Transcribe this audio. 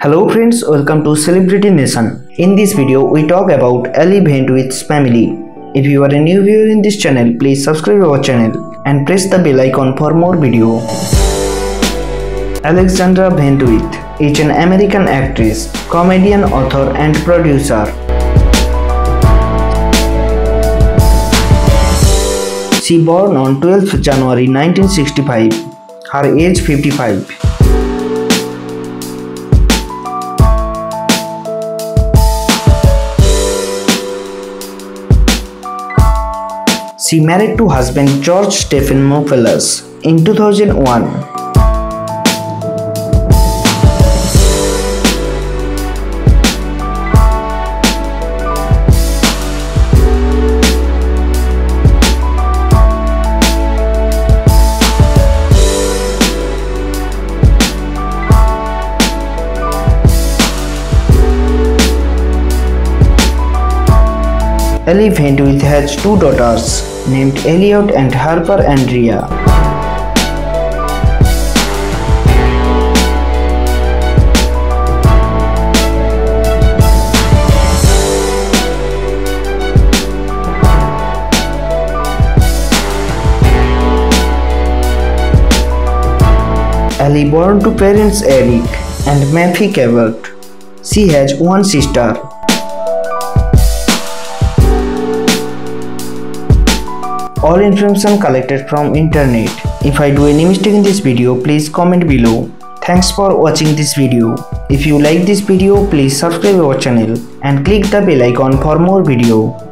Hello friends, welcome to Celebrity Nation. In this video, we talk about Ali Wentworth's family. If you are a new viewer in this channel, please subscribe our channel and press the bell icon for more video. Alexandra Wentworth is an American actress, comedian, author and producer. She born on 12th January 1965. Her age 55. She married to husband George Stephanopoulos in 2001. Ali Wentworth has two daughters named Elliott and Harper Andrea. Ali born to parents Eric and Muffie Cabot. She has one sister, all information collected from internet. If I do any mistake in this video, please comment below. Thanks for watching this video. If you like this video, please subscribe our channel and click the bell icon for more video.